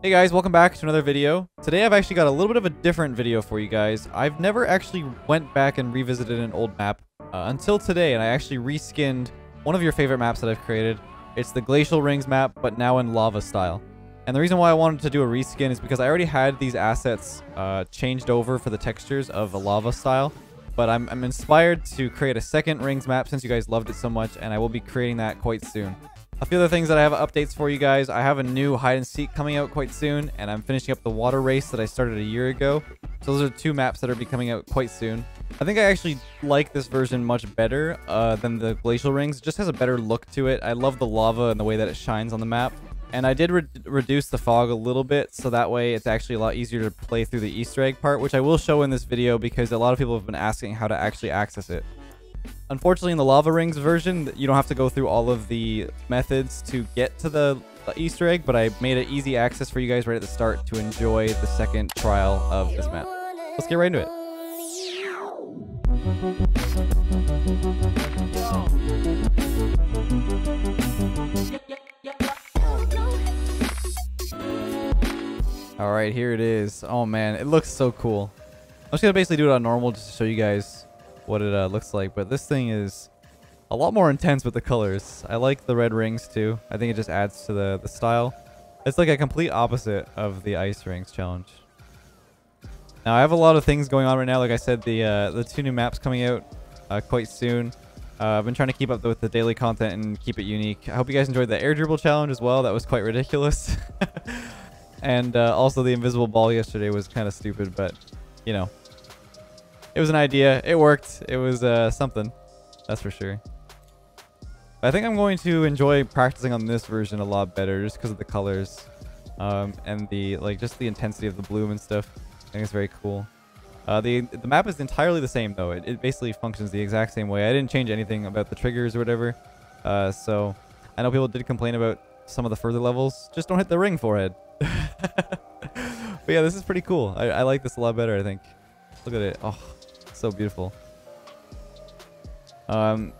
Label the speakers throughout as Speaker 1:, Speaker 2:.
Speaker 1: Hey guys, welcome back to another video. Today I've actually got a little bit of a different video for you guys. I've never actually went back and revisited an old map uh, until today, and I actually reskinned one of your favorite maps that I've created. It's the Glacial Rings map, but now in lava style. And the reason why I wanted to do a reskin is because I already had these assets uh, changed over for the textures of a lava style. But I'm, I'm inspired to create a second Rings map since you guys loved it so much, and I will be creating that quite soon. A few other things that I have updates for you guys. I have a new hide and seek coming out quite soon, and I'm finishing up the water race that I started a year ago. So those are two maps that are be coming out quite soon. I think I actually like this version much better uh, than the Glacial Rings. It just has a better look to it. I love the lava and the way that it shines on the map. And I did re reduce the fog a little bit, so that way it's actually a lot easier to play through the Easter egg part, which I will show in this video because a lot of people have been asking how to actually access it. Unfortunately, in the Lava Rings version, you don't have to go through all of the methods to get to the Easter egg, but I made it easy access for you guys right at the start to enjoy the second trial of this map. Let's get right into it. All right, here it is. Oh man, it looks so cool. I'm just gonna basically do it on normal just to show you guys what it uh, looks like. But this thing is a lot more intense with the colors. I like the red rings too. I think it just adds to the, the style. It's like a complete opposite of the ice rings challenge. Now I have a lot of things going on right now. Like I said, the uh, the two new maps coming out uh, quite soon. Uh, I've been trying to keep up with the daily content and keep it unique. I hope you guys enjoyed the air dribble challenge as well. That was quite ridiculous. and uh, also the invisible ball yesterday was kind of stupid, but you know, it was an idea. It worked. It was uh, something. That's for sure. I think I'm going to enjoy practicing on this version a lot better just because of the colors um, and the like just the intensity of the bloom and stuff. I think it's very cool. Uh, the the map is entirely the same though. It, it basically functions the exact same way. I didn't change anything about the triggers or whatever. Uh, so I know people did complain about some of the further levels. Just don't hit the ring forehead. but yeah, this is pretty cool. I, I like this a lot better, I think. Look at it. Oh, so beautiful. Um,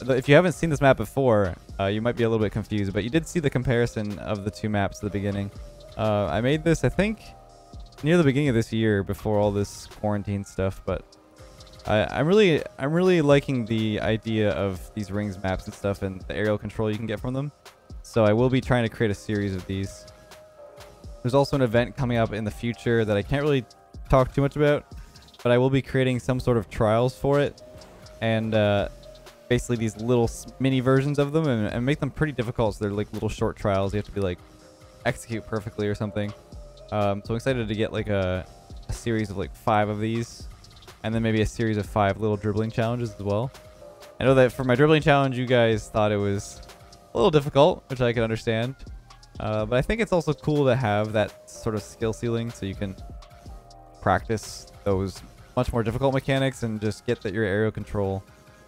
Speaker 1: if you haven't seen this map before, uh, you might be a little bit confused, but you did see the comparison of the two maps at the beginning. Uh, I made this, I think, near the beginning of this year before all this quarantine stuff, but I, am really, I'm really liking the idea of these rings maps and stuff and the aerial control you can get from them. So I will be trying to create a series of these. There's also an event coming up in the future that I can't really talk too much about, but I will be creating some sort of trials for it. And uh, basically these little mini versions of them and, and, make them pretty difficult. So they're like little short trials. You have to be like execute perfectly or something. Um, so I'm excited to get like a, a, series of like five of these and then maybe a series of five little dribbling challenges as well. I know that for my dribbling challenge, you guys thought it was a little difficult, which I can understand. Uh, but I think it's also cool to have that sort of skill ceiling so you can practice those much more difficult mechanics and just get that your aerial control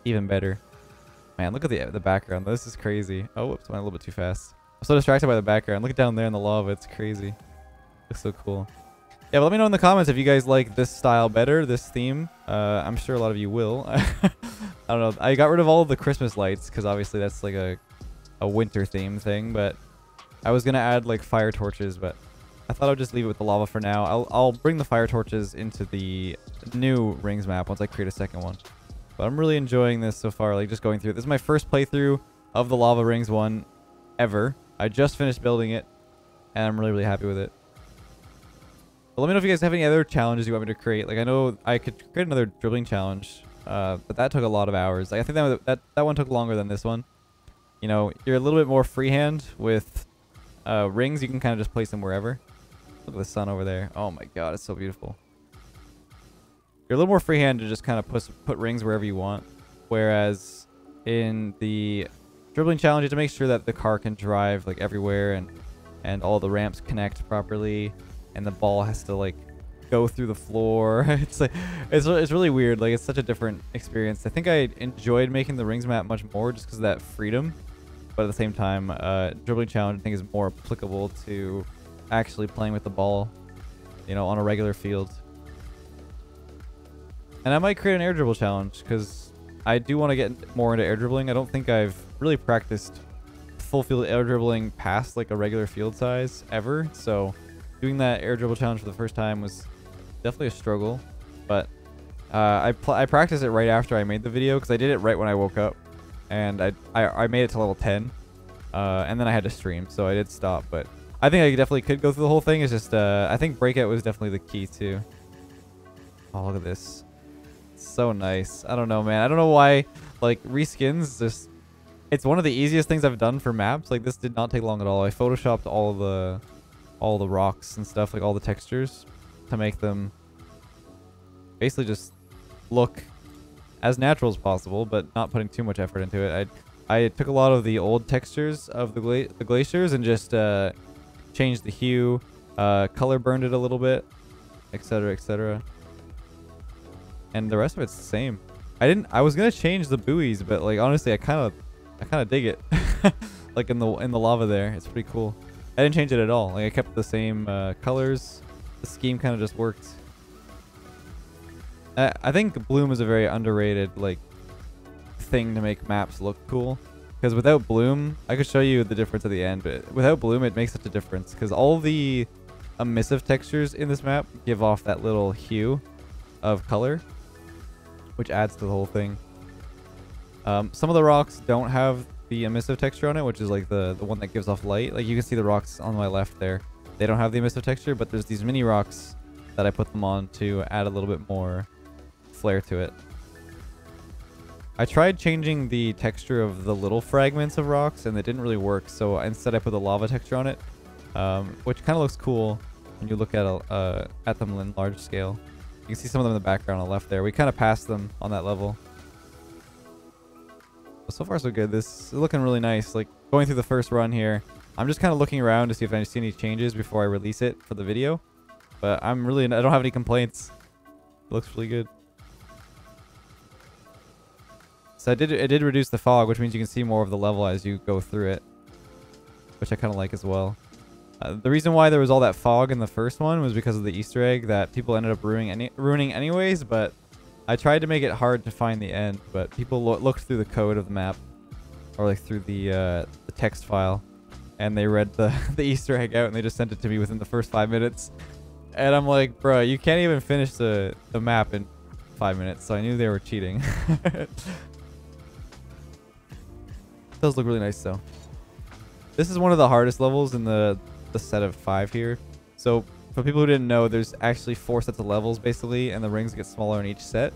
Speaker 1: even better. Man, look at the the background. This is crazy. Oh, whoops, went a little bit too fast. I'm so distracted by the background. Look down there in the lava. It's crazy. Looks so cool. Yeah, let me know in the comments if you guys like this style better, this theme. Uh, I'm sure a lot of you will. I don't know. I got rid of all of the Christmas lights because obviously that's like a, a winter theme thing. But I was going to add like fire torches, but I thought I'd just leave it with the lava for now. I'll, I'll bring the fire torches into the new rings map once I create a second one. But I'm really enjoying this so far, like just going through. This is my first playthrough of the lava rings one ever. I just finished building it, and I'm really, really happy with it. But let me know if you guys have any other challenges you want me to create. Like I know I could create another dribbling challenge, uh, but that took a lot of hours. Like I think that, that that one took longer than this one. You know, you're a little bit more freehand with uh, rings. You can kind of just place them wherever. Look at the sun over there. Oh my god, it's so beautiful. You're a little more freehand to just kind of put, put rings wherever you want. Whereas in the dribbling challenge, you have to make sure that the car can drive like everywhere and, and all the ramps connect properly. And the ball has to like go through the floor. it's like it's it's really weird. Like it's such a different experience. I think I enjoyed making the rings map much more just because of that freedom. But at the same time, uh, dribbling challenge I think is more applicable to actually playing with the ball, you know, on a regular field. And I might create an air dribble challenge because I do want to get more into air dribbling. I don't think I've really practiced full field air dribbling past like a regular field size ever. So doing that air dribble challenge for the first time was definitely a struggle, but uh, I I practiced it right after I made the video because I did it right when I woke up, and I I, I made it to level 10, uh, and then I had to stream, so I did stop. But I think I definitely could go through the whole thing. It's just uh, I think breakout was definitely the key too. Oh look at this, so nice. I don't know, man. I don't know why like reskins just. It's one of the easiest things I've done for maps. Like this did not take long at all. I photoshopped all the all the rocks and stuff, like all the textures to make them basically just look as natural as possible, but not putting too much effort into it. I I took a lot of the old textures of the, gla the glaciers and just uh, changed the hue, uh, color burned it a little bit, etc., etc. And the rest of it's the same. I didn't. I was gonna change the buoys, but like honestly, I kind of, I kind of dig it. like in the in the lava there, it's pretty cool. I didn't change it at all. Like I kept the same uh, colors. The scheme kind of just worked. I, I think Bloom is a very underrated like thing to make maps look cool. Because without Bloom, I could show you the difference at the end, but without Bloom, it makes such a difference. Because all the emissive textures in this map give off that little hue of color, which adds to the whole thing. Um, some of the rocks don't have the emissive texture on it, which is like the, the one that gives off light. Like you can see the rocks on my left there. They don't have the emissive texture, but there's these mini rocks that I put them on to add a little bit more flair to it. I tried changing the texture of the little fragments of rocks and it didn't really work. So instead I put the lava texture on it, um, which kind of looks cool when you look at a, uh, at them in large scale. You can see some of them in the background on the left there. We kind of passed them on that level. But so far so good. This is looking really nice. Like going through the first run here, I'm just kind of looking around to see if I see any changes before I release it for the video. But I'm really, I don't have any complaints. It looks really good. So I did it did reduce the fog, which means you can see more of the level as you go through it, which I kind of like as well. Uh, the reason why there was all that fog in the first one was because of the Easter egg that people ended up ruining any ruining anyways. But I tried to make it hard to find the end, but people lo looked through the code of the map, or like through the uh, the text file, and they read the the Easter egg out and they just sent it to me within the first five minutes. And I'm like, bro, you can't even finish the the map in five minutes. So I knew they were cheating. does look really nice though. This is one of the hardest levels in the, the set of five here. So for people who didn't know, there's actually four sets of levels basically, and the rings get smaller in each set.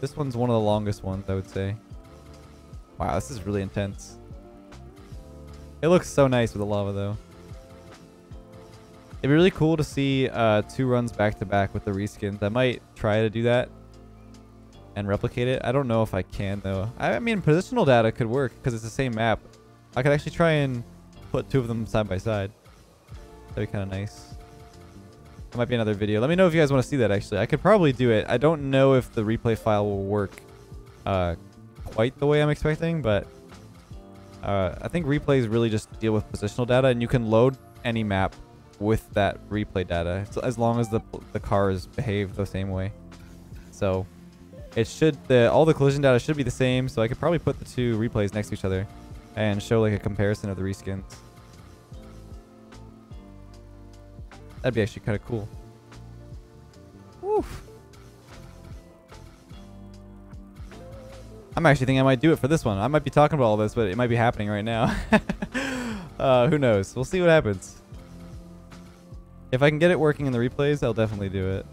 Speaker 1: This one's one of the longest ones, I would say. Wow, this is really intense. It looks so nice with the lava though. It'd be really cool to see uh, two runs back to back with the reskins. I might try to do that and replicate it. I don't know if I can though. I, mean, positional data could work because it's the same map. I could actually try and put two of them side by side. That'd be kind of nice. That might be another video. Let me know if you guys want to see that actually. I could probably do it. I don't know if the replay file will work uh, quite the way I'm expecting, but uh, I think replays really just deal with positional data and you can load any map with that replay data so as long as the, the cars behave the same way. So it should, the all the collision data should be the same, so I could probably put the two replays next to each other and show like a comparison of the reskins. That'd be actually kind of cool. Woof. I'm actually thinking I might do it for this one. I might be talking about all this, but it might be happening right now. uh, who knows? We'll see what happens. If I can get it working in the replays, I'll definitely do it.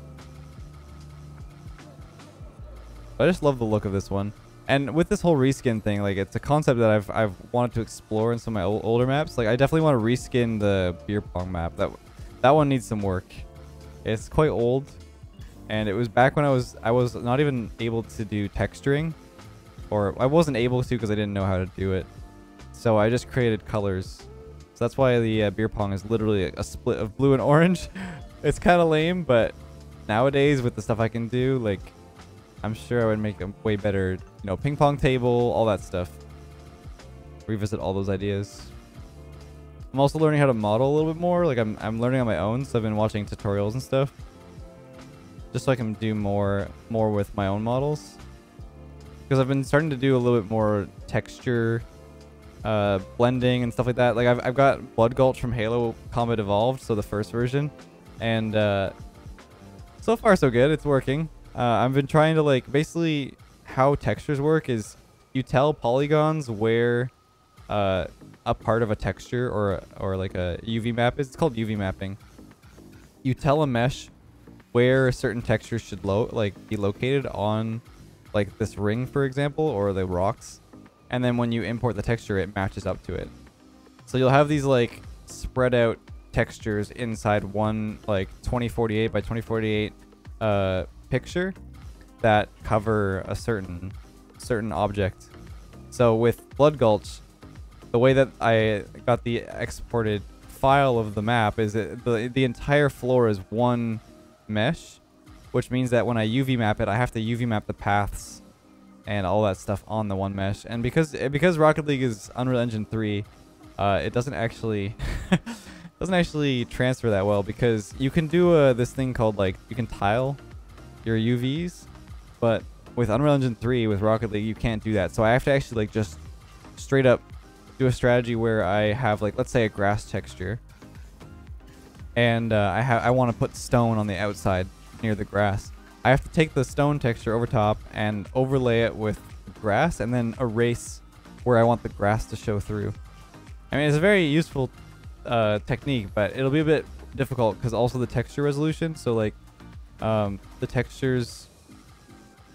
Speaker 1: I just love the look of this one. And with this whole reskin thing, like it's a concept that I've I've wanted to explore in some of my old, older maps. Like I definitely want to reskin the beer pong map. That that one needs some work. It's quite old, and it was back when I was I was not even able to do texturing, or I wasn't able to because I didn't know how to do it. So I just created colors. So that's why the uh, beer pong is literally a split of blue and orange. it's kind of lame, but nowadays with the stuff I can do, like I'm sure I would make a way better, you know, ping pong table, all that stuff. Revisit all those ideas. I'm also learning how to model a little bit more. Like I'm, I'm learning on my own, so I've been watching tutorials and stuff. Just so I can do more, more with my own models. Because I've been starting to do a little bit more texture, uh, blending and stuff like that. Like I've, I've got Blood Gulch from Halo Combat Evolved, so the first version, and uh, so far so good. It's working. Uh, I've been trying to like basically how textures work is you tell polygons where uh, a part of a texture or or like a UV map is. It's called UV mapping. You tell a mesh where a certain textures should lo like be located on like this ring, for example, or the rocks. And then when you import the texture, it matches up to it. So you'll have these like spread out textures inside one like 2048 by 2048 uh, picture that cover a certain certain object. So with Blood Gulch, the way that I got the exported file of the map is that the, the entire floor is one mesh, which means that when I UV map it, I have to UV map the paths and all that stuff on the one mesh. And because because Rocket League is Unreal Engine 3, uh, it doesn't actually doesn't actually transfer that well because you can do uh, this thing called like you can tile your UVs, but with Unreal Engine 3 with Rocket League you can't do that. So I have to actually like just straight up do a strategy where I have like let's say a grass texture, and uh, I have I want to put stone on the outside near the grass. I have to take the stone texture over top and overlay it with grass and then erase where I want the grass to show through. I mean, it's a very useful uh, technique, but it'll be a bit difficult because also the texture resolution. So like um, the textures,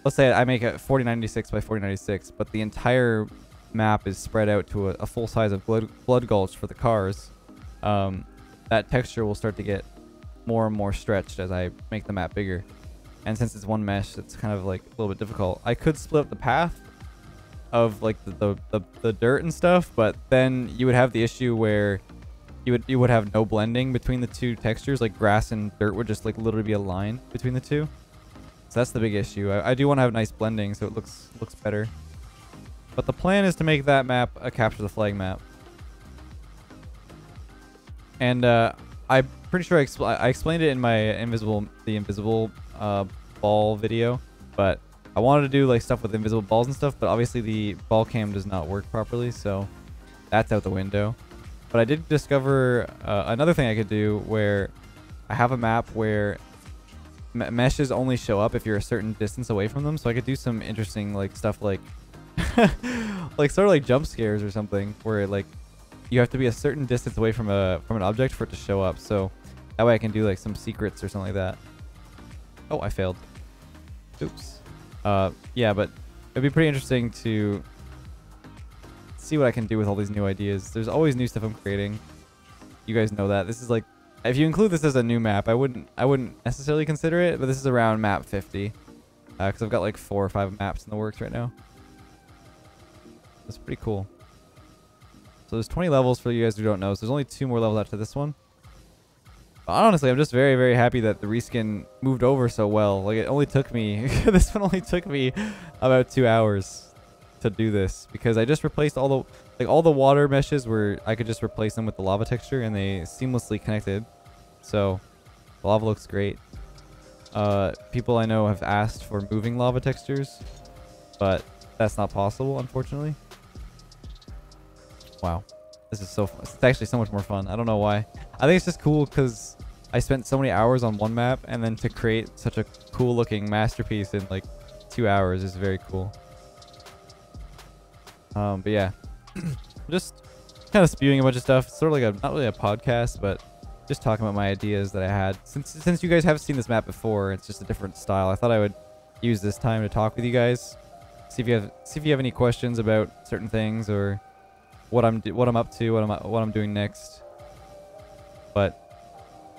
Speaker 1: let's say I make it 4096 by 4096, but the entire map is spread out to a, a full size of blood, blood gulch for the cars. Um, that texture will start to get more and more stretched as I make the map bigger. And since it's one mesh, it's kind of like a little bit difficult. I could split up the path of like the, the, the, the dirt and stuff, but then you would have the issue where you would you would have no blending between the two textures. Like grass and dirt would just like literally be a line between the two. So that's the big issue. I, I do want to have nice blending so it looks looks better. But the plan is to make that map a capture the flag map. And uh, I'm pretty sure I, expl I explained it in my invisible the invisible uh, ball video, but I wanted to do like stuff with invisible balls and stuff, but obviously the ball cam does not work properly, so that's out the window. But I did discover uh, another thing I could do where I have a map where meshes only show up if you're a certain distance away from them, so I could do some interesting like stuff like like sort of like jump scares or something where like you have to be a certain distance away from a from an object for it to show up. So that way I can do like some secrets or something like that. Oh, I failed. Oops. Uh, yeah, but it'd be pretty interesting to see what I can do with all these new ideas. There's always new stuff I'm creating. You guys know that. This is like, if you include this as a new map, I wouldn't, I wouldn't necessarily consider it, but this is around map 50. Because uh, I've got like four or five maps in the works right now. That's pretty cool. So there's 20 levels for you guys who don't know. So there's only two more levels after this one. But honestly, I'm just very, very happy that the reskin moved over so well. Like, it only took me... this one only took me about two hours to do this. Because I just replaced all the... Like, all the water meshes where I could just replace them with the lava texture. And they seamlessly connected. So, the lava looks great. Uh, people I know have asked for moving lava textures. But that's not possible, unfortunately. Wow. This is so fun. It's actually so much more fun. I don't know why. I think it's just cool because I spent so many hours on one map and then to create such a cool looking masterpiece in like two hours is very cool. Um, but yeah, just kind of spewing a bunch of stuff. It's sort of like a, not really a podcast, but just talking about my ideas that I had. Since, since you guys have seen this map before, it's just a different style. I thought I would use this time to talk with you guys. See if you have, see if you have any questions about certain things or what I'm what I'm up to, what I'm what I'm doing next. But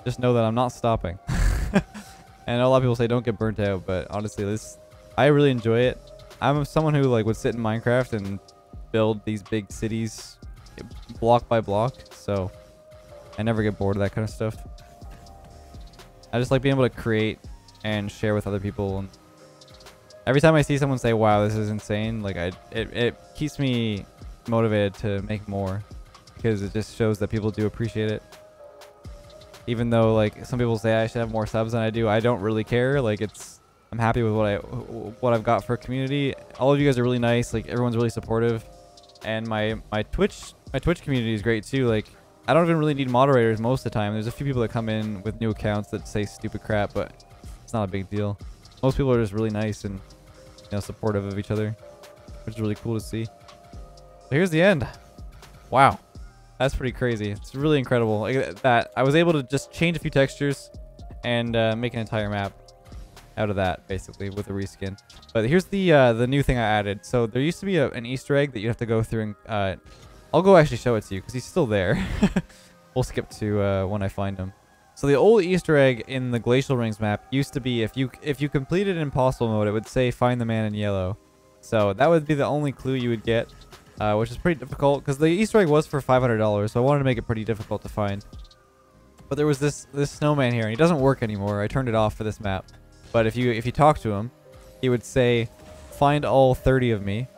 Speaker 1: just know that I'm not stopping. and a lot of people say don't get burnt out, but honestly, this I really enjoy it. I'm someone who like would sit in Minecraft and build these big cities block by block, so I never get bored of that kind of stuff. I just like being able to create and share with other people and every time I see someone say, "Wow, this is insane," like I it, it keeps me motivated to make more because it just shows that people do appreciate it. Even though like some people say I should have more subs than I do, I don't really care. Like it's I'm happy with what I what I've got for community. All of you guys are really nice. Like everyone's really supportive. And my my Twitch my Twitch community is great too. Like I don't even really need moderators most of the time. There's a few people that come in with new accounts that say stupid crap, but it's not a big deal. Most people are just really nice and you know supportive of each other, which is really cool to see. Here's the end. Wow. That's pretty crazy. It's really incredible that I was able to just change a few textures and uh, make an entire map out of that basically with a reskin. But here's the uh, the new thing I added. So there used to be a, an Easter egg that you have to go through and uh, I'll go actually show it to you because he's still there. we'll skip to uh, when I find him. So the old Easter egg in the Glacial Rings map used to be if you if you completed Impossible mode, it would say find the man in yellow. So that would be the only clue you would get, uh, which is pretty difficult because the Easter egg was for $500, so I wanted to make it pretty difficult to find. But there was this this snowman here, and he doesn't work anymore. I turned it off for this map. But if you if you talk to him, he would say, "Find all 30 of me,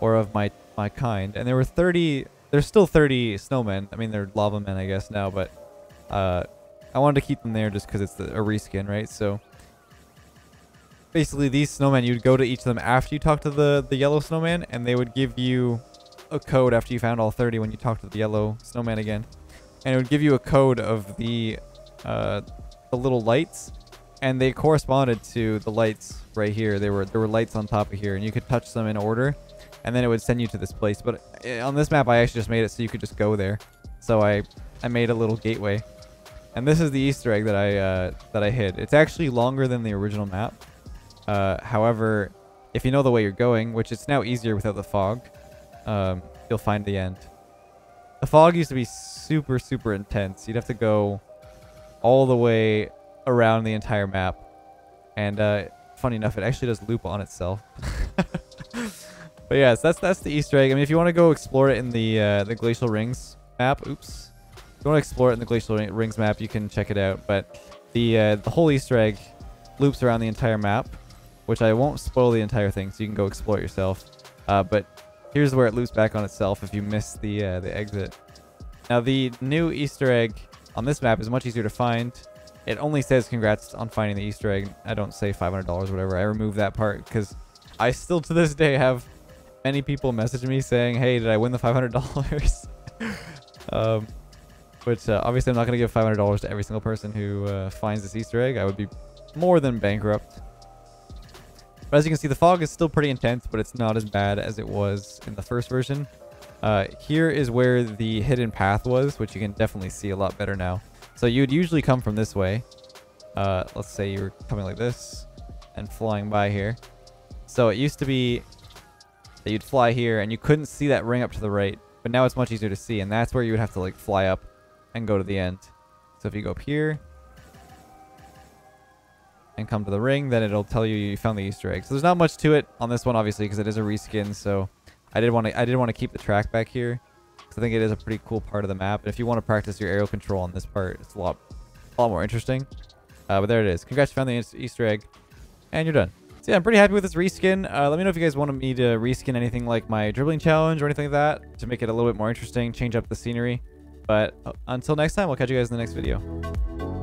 Speaker 1: or of my my kind." And there were 30. There's still 30 snowmen. I mean, they're lava men, I guess now, but uh, I wanted to keep them there just because it's the, a reskin, right? So basically, these snowmen, you'd go to each of them after you talk to the the yellow snowman, and they would give you a code after you found all 30 when you talk to the yellow snowman again and it would give you a code of the uh, the little lights, and they corresponded to the lights right here. They were there were lights on top of here, and you could touch them in order, and then it would send you to this place. But uh, on this map, I actually just made it so you could just go there. So I I made a little gateway, and this is the Easter egg that I uh, that I hid. It's actually longer than the original map. Uh, however, if you know the way you're going, which it's now easier without the fog, um, you'll find the end. The fog used to be super, super intense. You'd have to go all the way around the entire map. And uh, funny enough, it actually does loop on itself. but yes, that's that's the Easter egg. I mean, if you want to go explore it in the uh, the Glacial Rings map, oops. If you want to explore it in the Glacial Rings map, you can check it out. But the uh, the whole Easter egg loops around the entire map, which I won't spoil the entire thing, so you can go explore it yourself. Uh, but Here's where it loops back on itself if you miss the uh, the exit. Now the new Easter egg on this map is much easier to find. It only says congrats on finding the Easter egg. I don't say $500 whatever. I removed that part because I still to this day have many people message me saying, hey, did I win the $500? um, which uh, obviously I'm not going to give $500 to every single person who uh, finds this Easter egg. I would be more than bankrupt. But as you can see, the fog is still pretty intense, but it's not as bad as it was in the first version. Uh, here is where the hidden path was, which you can definitely see a lot better now. So you'd usually come from this way. Uh, let's say you were coming like this and flying by here. So it used to be that you'd fly here and you couldn't see that ring up to the right, but now it's much easier to see, and that's where you would have to like fly up and go to the end. So if you go up here, and come to the ring, then it'll tell you you found the Easter egg. So there's not much to it on this one, obviously, because it is a reskin. So I did want to I did want to keep the track back here I think it is a pretty cool part of the map. And if you want to practice your aerial control on this part, it's a lot a lot more interesting. Uh, but there it is. Congrats, you found the Easter egg, and you're done. So yeah, I'm pretty happy with this reskin. Uh, let me know if you guys wanted me to reskin anything like my dribbling challenge or anything like that to make it a little bit more interesting, change up the scenery. But uh, until next time, we'll catch you guys in the next video.